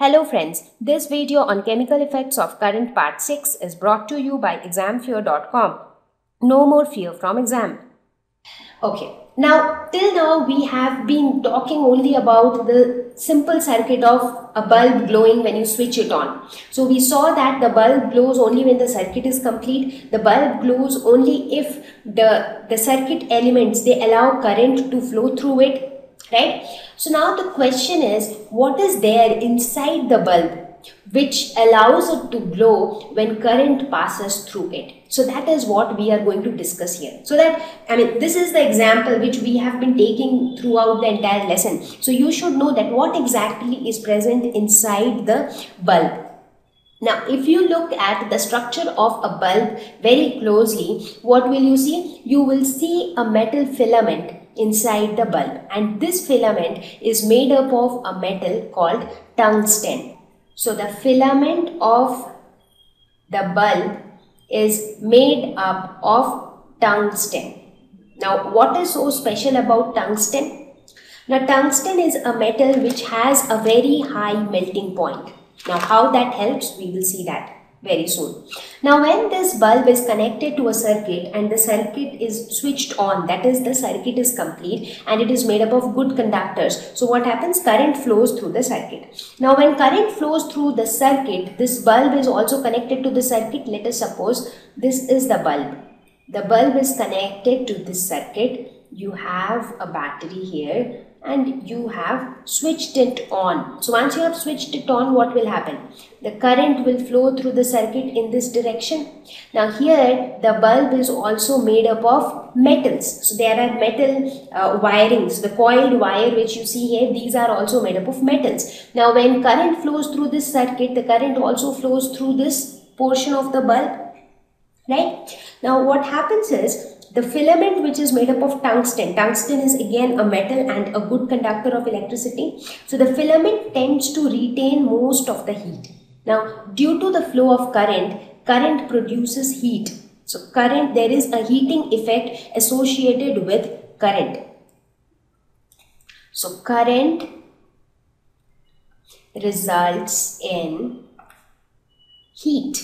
Hello friends, this video on chemical effects of current part 6 is brought to you by examfear.com. No more fear from exam. Okay, now till now we have been talking only about the simple circuit of a bulb glowing when you switch it on. So we saw that the bulb glows only when the circuit is complete. The bulb glows only if the, the circuit elements they allow current to flow through it right? So now the question is what is there inside the bulb which allows it to glow when current passes through it? So that is what we are going to discuss here. So that i mean this is the example which we have been taking throughout the entire lesson. So you should know that what exactly is present inside the bulb. Now, if you look at the structure of a bulb very closely, what will you see? You will see a metal filament inside the bulb and this filament is made up of a metal called tungsten. So, the filament of the bulb is made up of tungsten. Now, what is so special about tungsten? Now, tungsten is a metal which has a very high melting point. Now how that helps, we will see that very soon. Now when this bulb is connected to a circuit and the circuit is switched on, that is the circuit is complete and it is made up of good conductors. So what happens? Current flows through the circuit. Now when current flows through the circuit, this bulb is also connected to the circuit. Let us suppose this is the bulb. The bulb is connected to this circuit. You have a battery here and you have switched it on. So once you have switched it on, what will happen? The current will flow through the circuit in this direction. Now here the bulb is also made up of metals. So there are metal uh, wirings, the coiled wire which you see here, these are also made up of metals. Now when current flows through this circuit, the current also flows through this portion of the bulb. Right? Now what happens is the filament which is made up of tungsten, tungsten is again a metal and a good conductor of electricity. So the filament tends to retain most of the heat. Now due to the flow of current, current produces heat. So current, there is a heating effect associated with current. So current results in heat.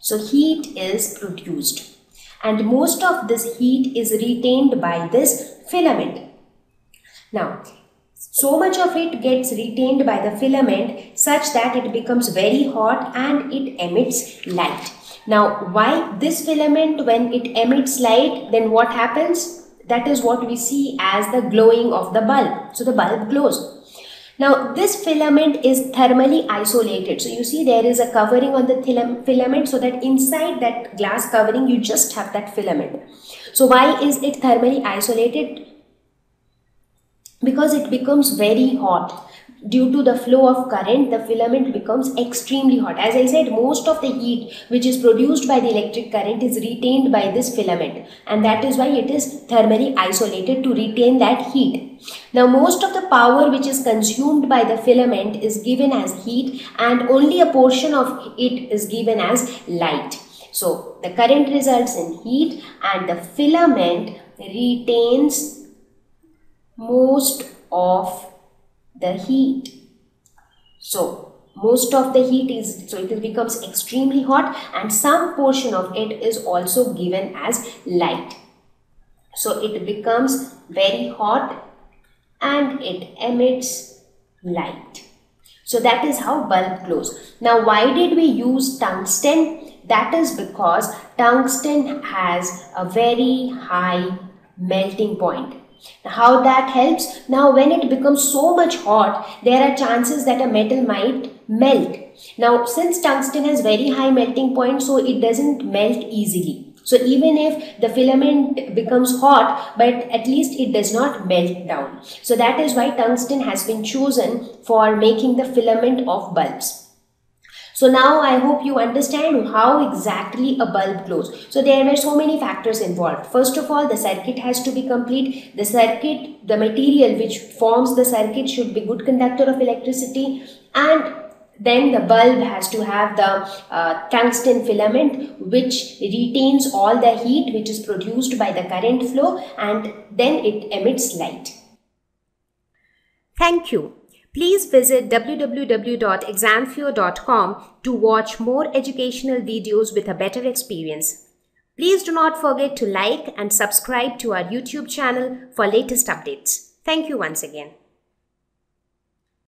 So heat is produced and most of this heat is retained by this filament. Now, so much of it gets retained by the filament such that it becomes very hot and it emits light. Now, why this filament when it emits light, then what happens? That is what we see as the glowing of the bulb. So, the bulb glows. Now this filament is thermally isolated. So you see there is a covering on the filament so that inside that glass covering you just have that filament. So why is it thermally isolated? Because it becomes very hot due to the flow of current the filament becomes extremely hot as i said most of the heat which is produced by the electric current is retained by this filament and that is why it is thermally isolated to retain that heat now most of the power which is consumed by the filament is given as heat and only a portion of it is given as light so the current results in heat and the filament retains most of the heat. So most of the heat is so it becomes extremely hot and some portion of it is also given as light. So it becomes very hot and it emits light. So that is how bulb glows. Now why did we use tungsten? That is because tungsten has a very high melting point how that helps? Now when it becomes so much hot, there are chances that a metal might melt. Now since tungsten has very high melting point, so it doesn't melt easily. So even if the filament becomes hot, but at least it does not melt down. So that is why tungsten has been chosen for making the filament of bulbs. So now I hope you understand how exactly a bulb glows. So there were so many factors involved. First of all, the circuit has to be complete. The circuit, the material which forms the circuit should be good conductor of electricity and then the bulb has to have the uh, tungsten filament which retains all the heat which is produced by the current flow and then it emits light. Thank you. Please visit www.examfear.com to watch more educational videos with a better experience. Please do not forget to like and subscribe to our YouTube channel for latest updates. Thank you once again.